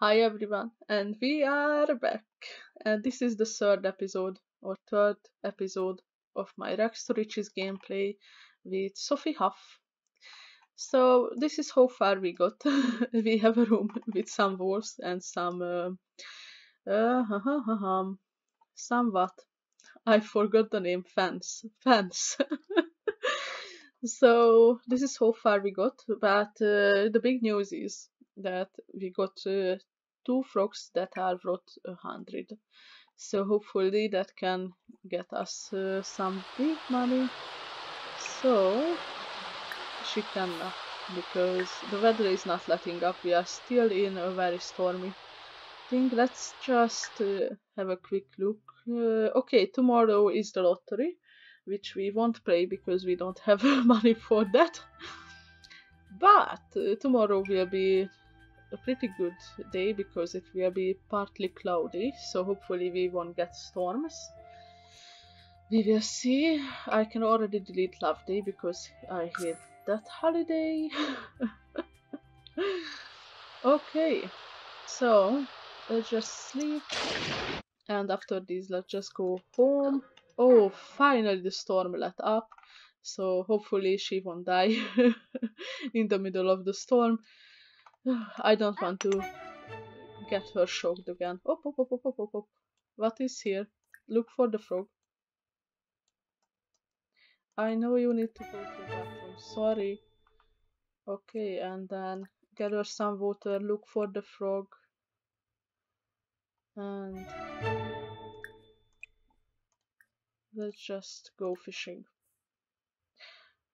Hi everyone, and we are back. And this is the third episode or third episode of my Rags to Riches gameplay with Sophie Huff. So this is how far we got. we have a room with some walls and some uh, uh, some what? I forgot the name. Fence. Fence. so this is how far we got. But uh, the big news is that we got uh, two frogs that are worth a hundred. So hopefully that can get us uh, some big money. So she cannot because the weather is not letting up. We are still in a very stormy thing. Let's just uh, have a quick look. Uh, okay, tomorrow is the lottery, which we won't play because we don't have money for that. But uh, tomorrow will be a pretty good day because it will be partly cloudy, so hopefully we won't get storms. We will see. I can already delete Love Day because I hate that holiday. okay, so let's just sleep. And after this, let's just go home. Oh, finally the storm let up. So hopefully she won't die in the middle of the storm. I don't want to get her shocked again. Oh. What is here? Look for the frog. I know you need to go to the bathroom. Sorry. Okay, and then gather some water, look for the frog. And let's just go fishing.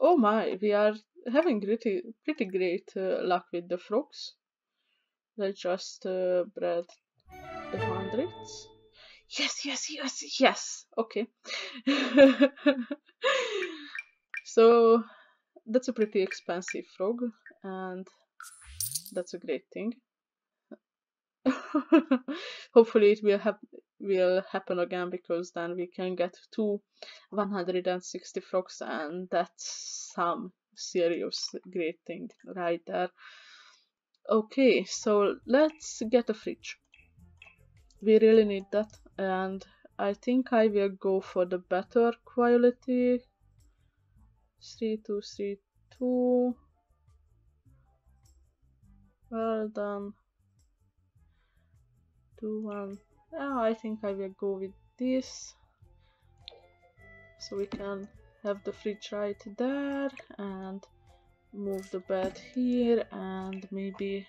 Oh my, we are having pretty pretty great uh, luck with the frogs. Let's just uh, bread the hundreds. Yes, yes, yes, yes. Okay. so that's a pretty expensive frog, and that's a great thing. Hopefully, it will have will happen again because then we can get two 160 frogs, and that's some serious great thing right there. Okay, so let's get a fridge. We really need that, and I think I will go for the better quality. Three two three two. Well done. Two one. Yeah, I think I will go with this. So we can have the fridge right there and move the bed here and maybe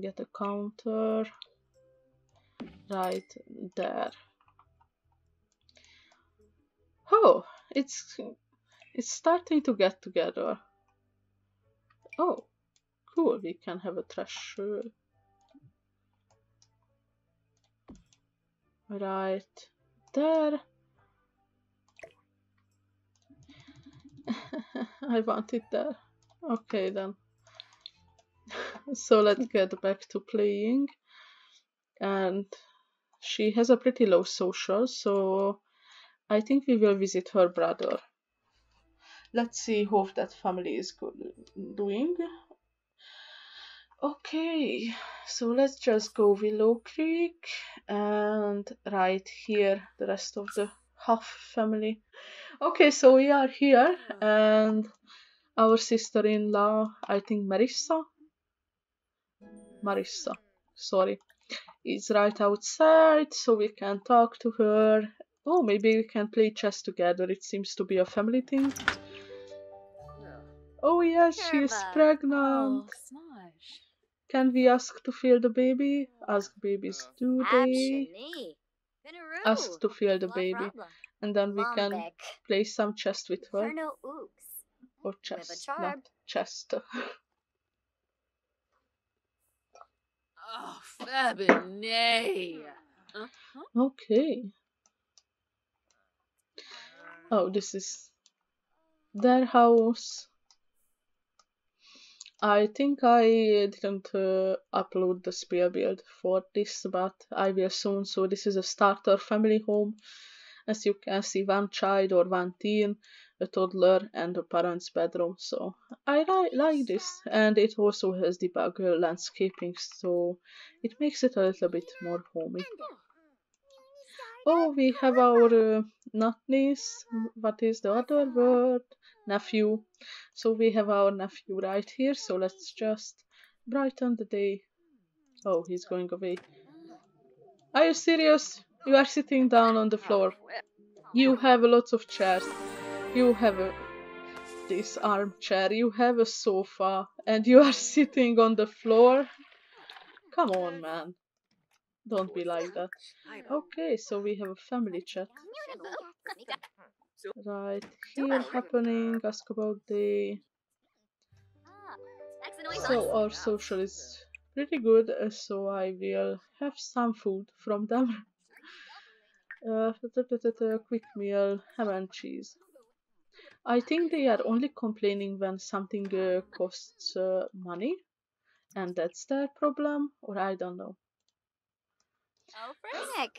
get a counter right there oh it's it's starting to get together oh cool we can have a trash right there I want it there. Okay then. so let's get back to playing. And she has a pretty low social, so I think we will visit her brother. Let's see how that family is doing. Okay, so let's just go Willow Creek and right here the rest of the Huff family. Okay, so we are here and our sister-in-law, I think Marissa, Marissa, sorry, is right outside so we can talk to her. Oh, maybe we can play chess together. It seems to be a family thing. Oh yes, she is pregnant. Can we ask to feel the baby? Ask babies, do they? Ask to feel the baby and then we can play some chess with her. Or chess, not chest. oh, Fabinay! Uh-huh. Okay. Oh, this is their house. I think I didn't uh, upload the speed build for this, but I will soon. So this is a starter family home as you can see one child or one teen a toddler and a parent's bedroom. So I li- like this, and it also has the bug uh, landscaping, so it makes it a little bit more homey. Oh, we have our uh, not niece. What is the other word? Nephew. So we have our nephew right here. So let's just brighten the day. Oh, he's going away. Are you serious? You are sitting down on the floor. You have lots of chairs. You have a, this armchair. You have a sofa, and you are sitting on the floor. Come on, man. Don't be like that. Okay, so we have a family chat right here happening. Ask about the. So our social is pretty good, uh, so I will have some food from them. Uh, quick meal, ham and cheese. I think they are only complaining when something uh, costs uh, money, and that's their problem, or I don't know. Oh, Frank.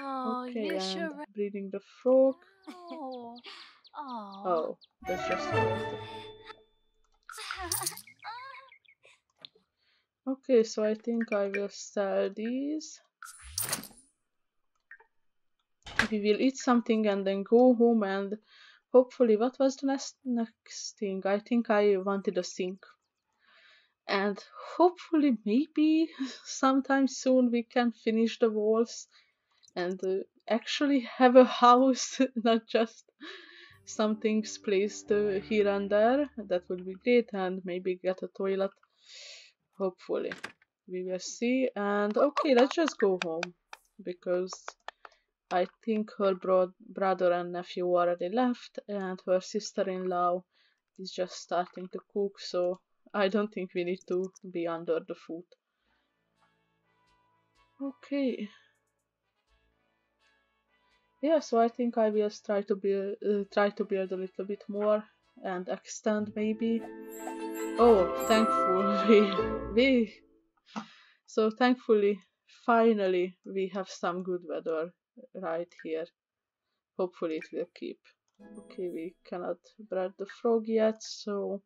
Oh, Okay, you and sure. breeding the frog. Oh. Oh. Oh, that's just weird. Okay, so I think I will sell these. We will eat something and then go home and hopefully, what was the next next thing? I think I wanted a sink. And hopefully, maybe sometime soon we can finish the walls and uh, actually have a house, not just some things placed uh, here and there. That would be great, and maybe get a toilet. Hopefully, we will see. And okay, let's just go home because I think her bro- brother and nephew already left, and her sister-in-law is just starting to cook. So I don't think we need to be under the food. Okay. Yeah, so I think I will try to build, uh, try to build a little bit more and extend maybe. Oh, thankfully, we. So thankfully, finally, we have some good weather right here. Hopefully, it will keep. Okay, we cannot breed the frog yet, so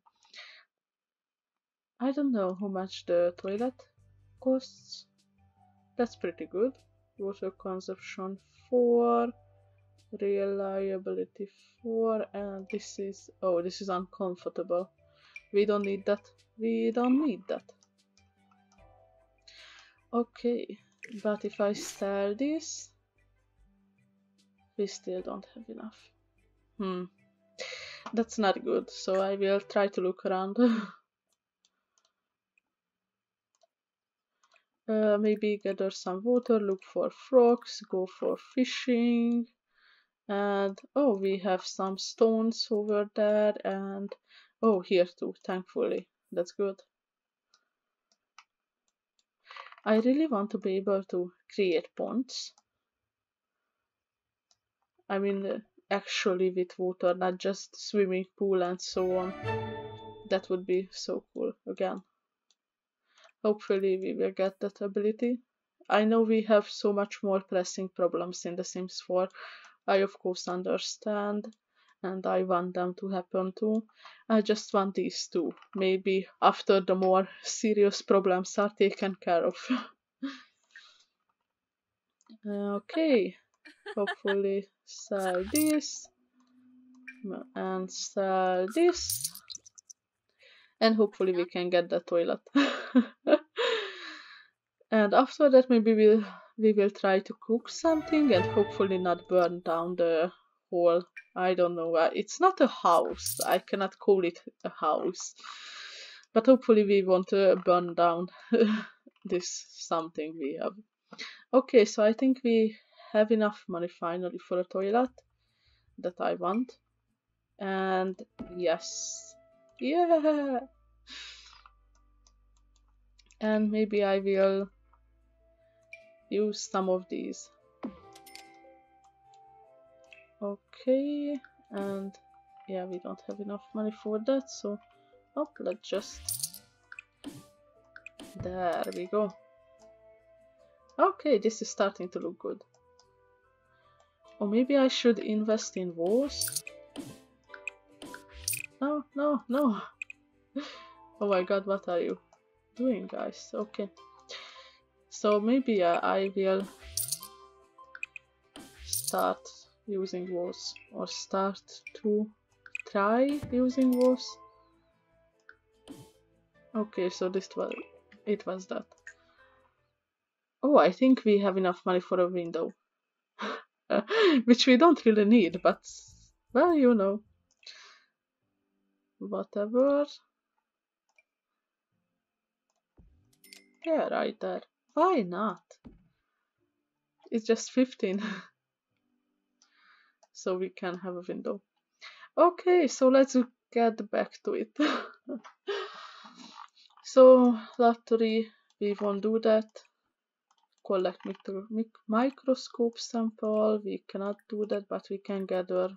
I don't know how much the toilet costs. That's pretty good. Water consumption 4, reliability 4, and this is oh, this is uncomfortable. We don't need that. We don't need that. Okay, but if I sell this, we still don't have enough. Hmm, that's not good. So I will try to look around. Uh, maybe gather some water, look for frogs, go for fishing. And oh, we have some stones over there, and oh, here too, thankfully. That's good. I really want to be able to create ponds. I mean, uh, actually with water, not just swimming pool and so on. That would be so cool again. Hopefully we will get that ability. I know we have so much more pressing problems in The Sims 4. I of course understand and I want them to happen too. I just want these two. Maybe after the more serious problems are taken care of. okay. Hopefully sell this and sell this and hopefully we can get the toilet. and after that maybe we'll we will try to cook something and hopefully not burn down the whole I don't know uh, it's not a house. I cannot call it a house. But hopefully we won't uh, burn down this something we have. Okay so I think we have enough money finally for a toilet that I want. And yes yeah. And maybe I will use some of these. Okay, and yeah, we don't have enough money for that, so oh, let's just. There we go. Okay, this is starting to look good. Or maybe I should invest in walls. No, no, no. Oh my god, what are you doing, guys? Okay. So maybe uh, I will start using walls or start to try using walls. Okay, so this was it was that. Oh, I think we have enough money for a window. Which we don't really need, but well, you know. Whatever. Yeah, right there. Why not? It's just 15. so we can have a window. Okay, so let's get back to it. so, lottery, we won't do that. Collect micro microscope sample, we cannot do that, but we can gather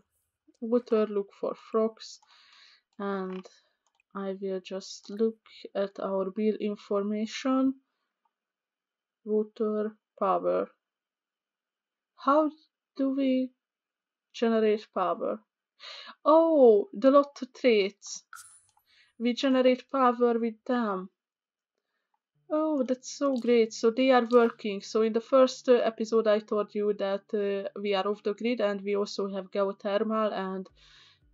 water, look for frogs, and I will just look at our bill information. Water, power. How do we generate power? Oh, the lot traits. We generate power with them. Oh, that's so great. So they are working. So in the first uh, episode, I told you that uh, we are off the grid and we also have geothermal and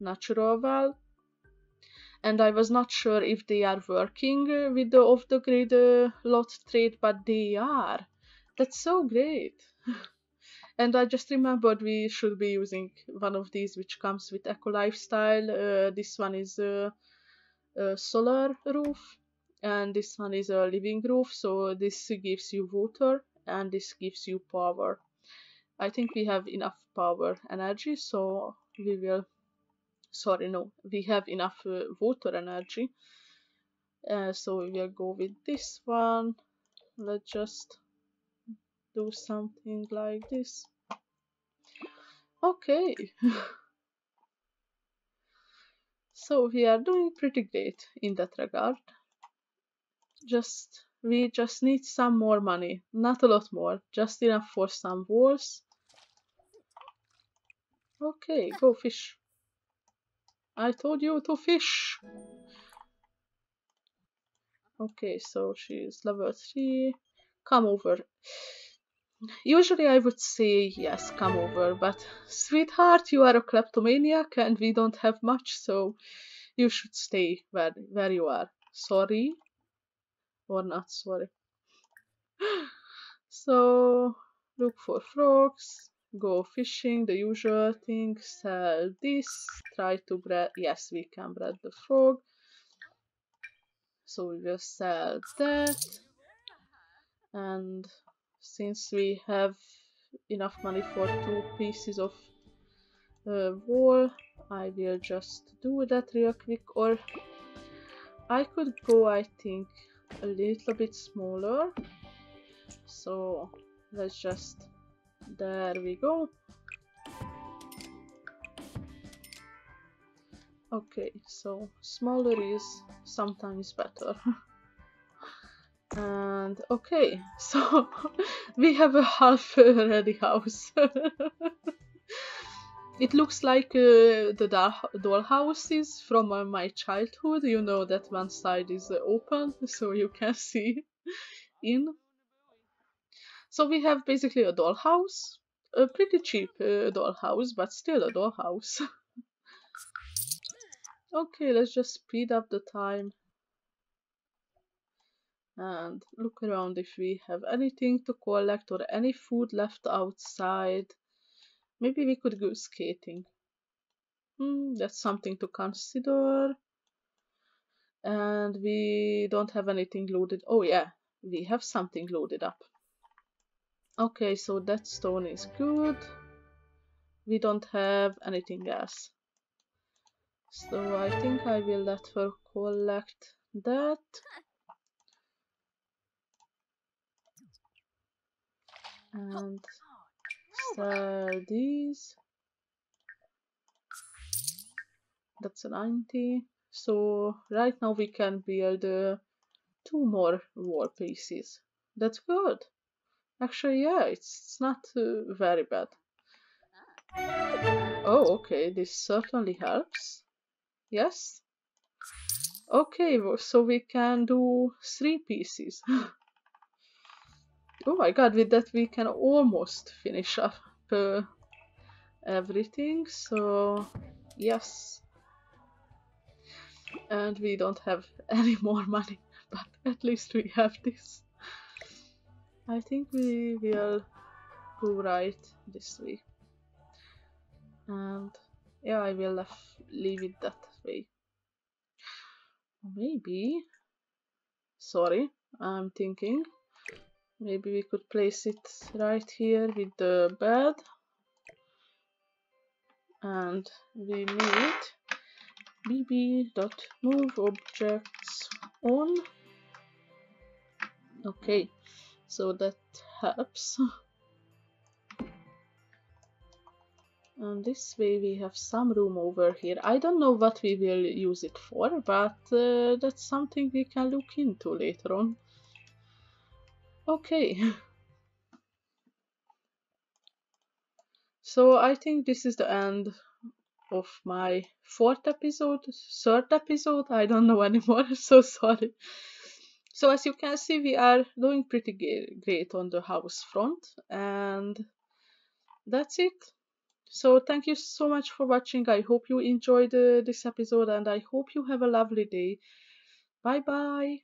natural well and I was not sure if they are working uh, with the off the grid uh, lot trait, but they are. That's so great. and I just remembered we should be using one of these which comes with Eco Lifestyle. Uh, this one is a, a solar roof, and this one is a living roof. So this gives you water, and this gives you power. I think we have enough power energy, so we will sorry no. We have enough uh, water energy. Uh, so we will go with this one. Let's just do something like this. Okay. So we are doing pretty great in that regard. Just we just need some more money. Not a lot more. Just enough for some walls okay go fish I told you to fish. Okay, so she's level 3. Come over. Usually I would say yes, come over, but sweetheart, you are a kleptomaniac and we don't have much, so you should stay where, where you are. Sorry? Or not sorry. so, look for frogs go fishing, the usual thing, sell this, try to breed, yes, we can breed the frog. So we will sell that. And since we have enough money for two pieces of uh, wool, I will just do that real quick. Or I could go, I think, a little bit smaller. So let's just there we go. Okay, so smaller is sometimes better. and okay, so we have a half ready house. it looks like uh, the doll houses from uh, my childhood. You know that one side is uh, open, so you can see in so we have basically a dollhouse, a pretty cheap uh, dollhouse, but still a dollhouse. okay, let's just speed up the time and look around if we have anything to collect or any food left outside. Maybe we could go skating. Hmm, that's something to consider. And we don't have anything loaded. Oh yeah, we have something loaded up. Okay, so that stone is good. We don't have anything else. So I think I will let her collect that. And sell these. That's a 90. So right now we can build uh, two more wall pieces. That's good. Actually, yeah, it's, it's not uh, very bad. Oh, okay, this certainly helps. Yes? Okay, so we can do three pieces. oh my god, with that we can almost finish up uh, everything, so yes. And we don't have any more money, but at least we have this. I think we will go right this way. And yeah, I will leave it that way. Maybe, sorry, I'm thinking, maybe we could place it right here with the bed. And we need bb dot move objects on. Okay, so that helps. And this way we have some room over here. I don't know what we will use it for, but uh, that's something we can look into later on. Okay. So I think this is the end of my fourth episode, third episode, I don't know anymore, so sorry. So as you can see, we are doing pretty great on the house front, and that's it. So thank you so much for watching. I hope you enjoyed uh, this episode, and I hope you have a lovely day. Bye bye.